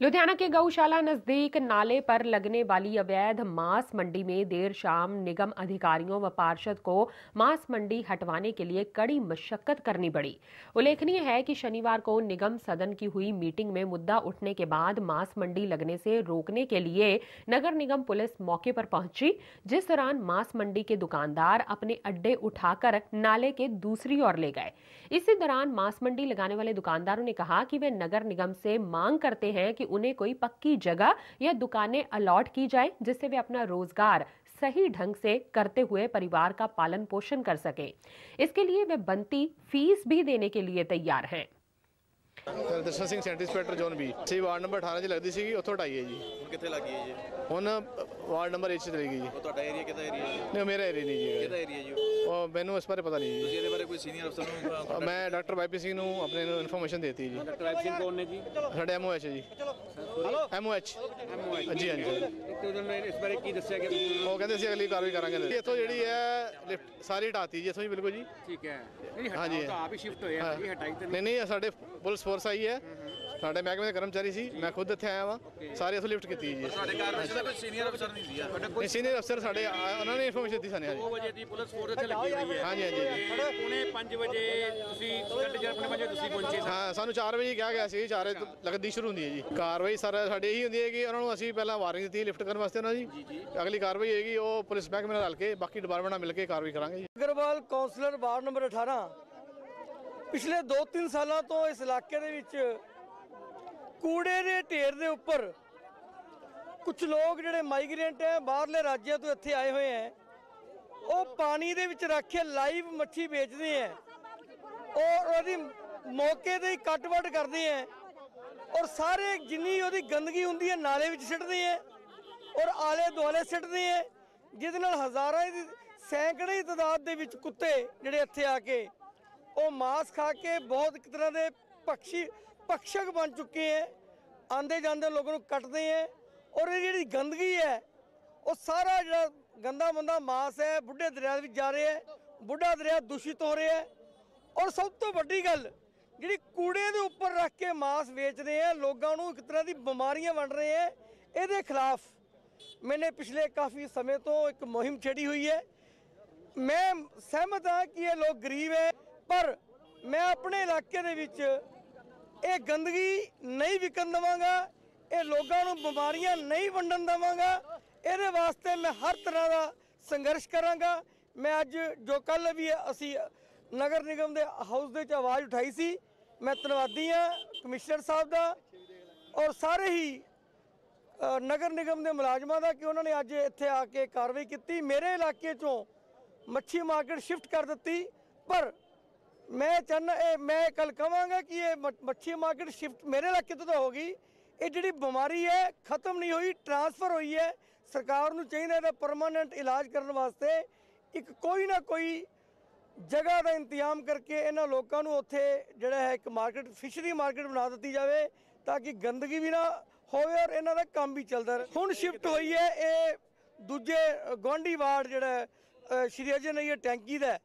लुधियाना के गौशाला नज़दीक नाले पर लगने वाली अवैध मांस मंडी में देर शाम निगम अधिकारियों व पार्षद को मांस मंडी हटवाने के लिए कड़ी मशक्कत करनी पड़ी। उल्लेखनीय है कि शनिवार को निगम सदन की हुई मीटिंग में मुद्दा उठने के बाद मांस मंडी लगने से रोकने के लिए नगर निगम पुलिस मौके पर पहुँची, जिस दौरान मांस मंडी के दुकानदार अपने अड्डे उठाकर नाले के दूसरी ओर ले गए। इसी दौरान मांस मंडी लगाने वाले दुकानदारों ने कहा कि वे नगर निगम से मांग करते हैं कि उन्हें कोई पक्की जगह या दुकानें अलॉट की जाए, जिससे वे अपना रोज़गार सही ढंग से करते हुए परिवार का पालन पोषण कर सके। इसके लिए वे बनती फ़ीस भी देने के लिए तैयार हैं। Darshan Singh centre inspector zone B C ward number 18 'ਚ ਲੱਗਦੀ ਸੀਗੀ ਉੱਥੋਂ ਹਟਾਈ ਹੈ ਜੀ। ਹੁਣ ਕਿੱਥੇ ਲੱਗੀ ਹੈ ਜੀ? ਹੁਣ ਵਾਰਡ ਨੰਬਰ 1 'ਚ ਚਲੀ ਗਈ ਜੀ। ਉਹ ਤੁਹਾਡਾ ਏਰੀਆ ਕਿਹਦਾ ਏਰੀਆ ਜੀ? ਨਹੀਂ ਮੇਰਾ ਏਰੀਆ ਨਹੀਂ ਜੀ। ਕਿਹਦਾ। ਏਰੀਆ ਜੀ ਉਹ? ਮੈਨੂੰ ਇਸ ਬਾਰੇ ਪਤਾ ਨਹੀਂ ਜੀ। ਤੁਸੀਂ ਇਹਦੇ ਬਾਰੇ ਕੋਈ ਸੀਨੀਅਰ ਅਫਸਰ ਨੂੰ ਮੈਂ ਡਾਕਟਰ ਵਾਈਪੀ ਸਿੰਘ ਨੂੰ ਆਪਣੇ ਨੂੰ ਇਨਫੋਰਮੇਸ਼ਨ ਦੇਤੀ ਜੀ। ਟ੍ਰਾਈਬ ਸਿੰਘ ਕੌਣ ਨੇ ਜੀ? ਸਾਡੇ ਐਮਓਐਚ ਜੀ। ਐਮਓਐਚ ਹਾਂਜੀ ਹਾਂਜੀ। ਤੇ ਉਹਨਾਂ ਨੇ ਇਸ ਬਾਰੇ ਕੀ ਦੱਸਿਆ ਕਿ ਉਹ ਕਹਿੰਦੇ ਸੀ ਅਗਲੀ ਕਾਰਵਾਈ ਕਰਾਂਗੇ ਇੱਥੋਂ ਜਿਹੜੀ ਹੈ ਲਿਫਟ ਸਾਰੀ ਹਟਾਤੀ ਜੀ ਇੱਥੋਂ ਹੀ ਬਿਲਕੁਲ ਜੀ। ਠੀਕ ਹੈ। ਨਹੀਂ ਹਾਂਜੀ। ਹਟਾਓ ਤਾਂ ਆਪ ਹੀ ਸ਼ਿਫਟ ਹੋਏ ਆ ਜੀ ਹਟਾਈ ਤਾਂ ਨਹੀਂ ਨਹੀਂ। ਇਹ ਸਾਡੇ ਪੁਲਿਸ ਫੋਰਸ ਆਈ ਹੈ। ਸਾਡੇ ਮਹਿਕਮੇ ਦੇ ਕਰਮਚਾਰੀ ਸੀ ਮੈਂ ਖੁਦ ਇੱਥੇ ਆਇਆ ਵਾਂ। ਸਾਰੇ ਇੱਥੋਂ ਲਿਫਟ ਕੀਤੀ ਜੀ। ਤੁਹਾਡੇ ਕਾਰਵਾਈ ਦਾ ਕੋਈ ਸੀਨੀਅਰ ਅਫਸਰ ਨਹੀਂ ਸੀ ਤੁਹਾਡਾ ਕੋਈ ਸੀਨੀਅਰ ਅਫਸਰ ਸਾਡੇ ਉਹਨਾਂ ਨੇ ਇਨਫੋਰਮੇਸ਼ਨ ਦਿੱਤੀ ਸਾਨੂੰ ਹਾਂਜੀ। 2 ਵਜੇ ਦੀ ਪੁਲਿਸ ਫੋਰਸ ਇੱਥੇ ਲੱਗੀ ਹੋਈ ਹੈ। ਹਾਂਜੀ ਹਾਂਜੀ। ਤੇ ਪੌਣੇ 5 ਵਜੇ ਤੁਸੀਂ ਜਰ ਆਪਣੇ ਵਜੇ ਤੁਸੀਂ ਪਹੁੰਚੇ ਸਰ ਹਾਂ ਸਾਨੂੰ 4 ਵਜੇ ਕਿਹਾ ਗਿਆ ਸੀ 4 ਵਜੇ ਤੋਂ ਲੱਗਦੀ ਸ਼ੁਰੂ ਹੁੰਦੀ ਹੈ ਜੀ। ਕਾਰਵਾਈ ਸਰ ਸਾਡੀ ਇਹੀ ਹੁੰਦੀ ਹੈ ਕਿ ਉਹਨਾਂ ਨੂੰ ਅਸੀਂ ਪਹਿਲਾਂ ਵਾਰਨਿੰਗ ਦਿੱਤੀ ਲਿਫਟ ਕਰਨ ਵਾਸਤੇ ਉਹਨਾਂ ਦੀ। ਅਗਲੀ ਕਾਰਵਾਈ ਹੋਏਗੀ ਉਹ ਪੁਲਿਸ ਮਹਿਕਮੇ ਨਾਲ ਰਲ ਕੇ ਬਾਕੀ ਡਿਪਾਰਟਮੈਂਟ ਨਾਲ ਮਿਲ ਕੇ ਕਾਰਵਾਈ ਕਰਾਂਗੇ ਜੀ। ਅਗਰਵਾਲ ਕਾਉਂਸਲਰ ਵਾਰਡ ਨੰਬਰ 18 ਪਿਛਲੇ 2-3 ਸਾਲਾਂ ਤੋਂ ਇਸ ਇਲਾਕੇ ਦੇ ਵਿੱਚ ਕੂੜੇ ਦੇ ਢੇਰ ਦੇ ਉੱਪਰ ਕੁਝ ਲੋਕ ਜਿਹੜੇ ਮਾਈਗ੍ਰੈਂਟ ਹੈ, ਬਾਹਰਲੇ ਰਾਜਿਆਂ ਤੋਂ ਇੱਥੇ ਆਏ ਹੋਏ ਹੈ, ਉਹ ਪਾਣੀ ਦੇ ਵਿੱਚ ਰੱਖ ਕੇ ਲਾਈਵ ਮੱਛੀ ਵੇਚਦੇ ਹੈ ਔਰ ਉਹਦੀ ਮੌਕੇ ਤੇ ਹੀ ਕੱਟ-ਵੱਢ ਕਰਦੇ ਹੈ ਔਰ ਸਾਰੇ ਜਿੰਨੀ ਉਹਦੀ ਗੰਦਗੀ ਹੁੰਦੀ ਹੈ, ਨਾਲੇ ਵਿੱਚ ਸਿੱਟਦੇ ਹੈ ਔਰ ਆਲੇ ਦੁਆਲੇ ਸਿੱਟਦੇ ਹੈ, ਜਿਹਦੇ ਨਾਲ ਹਜ਼ਾਰਾਂ ਦੀ ਸੈਂਕੜੇ ਦੀ ਤਾਦਾਦ ਦੇ ਵਿੱਚ ਕੁੱਤੇ ਜਿਹੜੇ ਇੱਥੇ ਆ ਕੇ ਉਹ ਮਾਸ ਖਾ ਕੇ ਬਹੁਤ ਇੱਕ ਤਰ੍ਹਾਂ ਦੇ ਪਕਸ਼ੀ ਪਕਸ਼ਕ ਬਣ ਚੁੱਕੇ ਹੈ ਆਂਦੇ ਜਾਂਦੇ ਲੋਕਾਂ ਨੂੰ ਕੱਟਦੇ ਹੈ ਔਰ ਇਹ ਜਿਹੜੀ ਗੰਦਗੀ ਹੈ ਉਹ ਸਾਰਾ ਜਿਹੜਾ ਗੰਦਾ ਮੰਦਾ ਮਾਸ ਹੈ ਬੁੱਢੇ ਦਰਿਆ ਵਿੱਚ ਜਾ ਰਿਹਾ ਹੈ ਬੁੱਢਾ ਦਰਿਆ ਦੂਸ਼ਿਤ ਹੋ ਰਿਹਾ ਹੈ ਔਰ ਸਭ ਤੋਂ ਵੱਡੀ ਗੱਲ, ਜਿਹੜੀ ਕੂੜੇ ਦੇ ਉੱਪਰ ਰੱਖ ਕੇ ਮਾंस ਵੇਚਦੇ ਆ ਲੋਕਾਂ ਨੂੰ ਇੱਕ ਤਰ੍ਹਾਂ ਦੀ ਬਿਮਾਰੀਆਂ ਵੰਡ ਰਹੇ ਆ ਇਹਦੇ ਖਿਲਾਫ ਮੈਨੇ ਪਿਛਲੇ ਕਾਫੀ ਸਮੇਂ ਤੋਂ ਇੱਕ ਮੁਹਿੰਮ ਛੇੜੀ ਹੋਈ ਹੈ ਮੈਂ ਸਹਿਮਤ ਹਾਂ ਕਿ ਇਹ ਲੋਕ ਗਰੀਬ ਹੈ ਪਰ ਮੈਂ ਆਪਣੇ ਇਲਾਕੇ ਦੇ ਵਿੱਚ ਇਹ ਗੰਦਗੀ ਨਹੀਂ ਵਿਕਣ ਦਵਾਂਗਾ, ਇਹ ਲੋਕਾਂ ਨੂੰ ਬਿਮਾਰੀਆਂ ਨਹੀਂ ਵੰਡਣ ਦਵਾਂਗਾ। ਇਹਦੇ ਵਾਸਤੇ ਮੈਂ ਹਰ ਤਰ੍ਹਾਂ ਦਾ ਸੰਘਰਸ਼ ਕਰਾਂਗਾ। ਮੈਂ ਅੱਜ ਜੋ ਕੱਲ ਵੀ ਅਸੀਂ ਨਗਰ ਨਿਗਮ ਦੇ ਹਾਊਸ ਦੇ ਵਿੱਚ ਆਵਾਜ਼ ਉਠਾਈ ਸੀ, ਮੈਂ ਧੰਨਵਾਦੀ ਹਾਂ ਕਮਿਸ਼ਨਰ ਸਾਹਿਬ ਦਾ ਔਰ ਸਾਰੇ ਹੀ ਨਗਰ ਨਿਗਮ ਦੇ ਮੁਲਾਜ਼ਮਾਂ ਦਾ ਕਿ ਉਹਨਾਂ ਨੇ ਅੱਜ ਇੱਥੇ ਆ ਕੇ ਕਾਰਵਾਈ ਕੀਤੀ। ਮੇਰੇ ਇਲਾਕੇ ਚੋਂ ਮੱਛੀ ਮਾਰਕੀਟ ਸ਼ਿਫਟ ਕਰ ਦਿੱਤੀ, ਪਰ ਮੈਂ ਚਾਹੁੰਦਾ ਇਹ, ਮੈਂ ਕੱਲ ਕਹਾਂਗਾ ਕਿ ਇਹ ਮ- ਮੱਛੀ ਮਾਰਕੀਟ ਸ਼ਿਫਟ ਮੇਰੇ ਇਲਾਕੇ ਤੋਂ ਤਾਂ ਹੋ ਗਈ। ਇਹ ਜਿਹੜੀ ਬਿਮਾਰੀ ਹੈ, ਖਤਮ ਨਹੀਂ ਹੋਈ ਟਰਾਂਸਫਰ ਹੋਈ ਹੈ। ਸਰਕਾਰ ਨੂੰ ਚਾਹੀਦਾ ਇਹਦਾ ਪਰਮਾਨੈਂਟ ਇਲਾਜ ਕਰਨ ਵਾਸਤੇ। ਇੱਕ ਕੋਈ ਨਾ ਕੋਈ ਜਗ੍ਹਾ ਦਾ ਇੰਤਜ਼ਾਮ ਕਰਕੇ ਇਹਨਾਂ ਲੋਕਾਂ ਨੂੰ ਉੱਥੇ ਜਿਹੜਾ ਹੈ, ਇੱਕ ਮਾਰਕੀਟ ਫਿਸ਼ਰੀ ਮਾਰਕੀਟ ਬਣਾ ਦਿੱਤੀ ਜਾਵੇ ਤਾਂ ਕਿ ਗੰਦਗੀ ਵੀ ਨਾ ਹੋਵੇ ਔਰ ਇਹਨਾਂ ਦਾ ਕੰਮ ਵੀ ਚੱਲਦਾ ਰਹੇ। ਹੁਣ ਸ਼ਿਫਟ ਹੋਈ ਹੈ, ਇਹ ਦੂਜੇ ਗਵਾਂਢੀ ਵਾਰਡ ਜਿਹੜਾ ਸ਼੍ਰੀ ਅਜੇ ਨਈਏ ਟੈਂਕੀ ਦਾ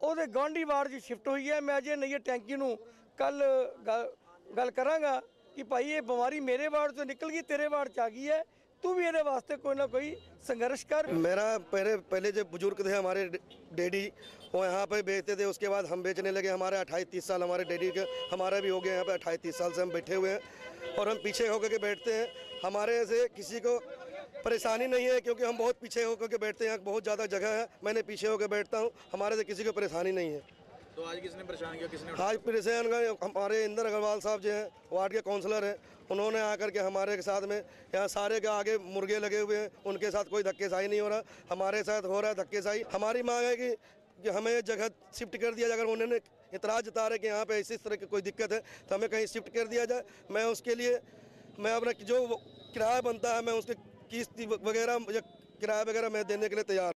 ਉਹਦੇ ਗਾਂਢੀ ਵਾਰਡ 'ਚ ਸ਼ਿਫਟ ਹੋਈ ਹੈ ਮੈਂ ਅਜੇ ਨਹੀਂ ਟੈਂਕੀ ਨੂੰ ਕੱਲ ਗੱਲ ਕਰਾਂਗਾ ਕਿ ਭਾਈ ਇਹ ਬਿਮਾਰੀ ਮੇਰੇ ਵਾਰਡ ਤੋਂ ਨਿਕਲ ਗਈ ਤੇਰੇ ਵਾਰਡ 'ਚ ਆ ਗਈ ਹੈ तू भी मेरे वास्ते कोई ना कोई संघर्ष कर मेरा पहले पहले जो बुजुर्ग थे हमारे डैडी वो यहाँ पे बेचते थे उसके बाद हम बेचने लगे हमारे अट्ठाईस तीस साल हमारे डैडी के हमारा भी हो गया यहाँ पे अट्ठाईस तीस साल से हम बैठे हुए हैं और हम पीछे होकर के बैठते हैं हमारे से किसी को परेशानी नहीं है क्योंकि हम बहुत पीछे होकर के बैठते हैं बहुत ज़्यादा जगह है मैंने पीछे होकर बैठता हूँ हमारे से किसी को परेशानी नहीं है। तो आज किसने परेशान किया किसने आज परेशान हमारे इंदर अग्रवाल साहब जो हैं वार्ड के काउंसलर हैं उन्होंने आकर के हमारे के साथ में यहाँ सारे के आगे मुर्गे लगे हुए हैं उनके साथ कोई धक्केशाही नहीं हो रहा हमारे साथ हो रहा है धक्केशाही। हमारी मांग है कि कि हमें जगह शिफ्ट कर दिया जाए अगर उन्होंने इतराज़ जता रहे कि यहाँ पे इसी तरह की कोई दिक्कत है तो हमें कहीं शिफ्ट कर दिया जाए। मैं उसके लिए मैं अपना जो किराया बनता है मैं उसके किस्त वगैरह या किराया वगैरह मैं देने के लिए तैयार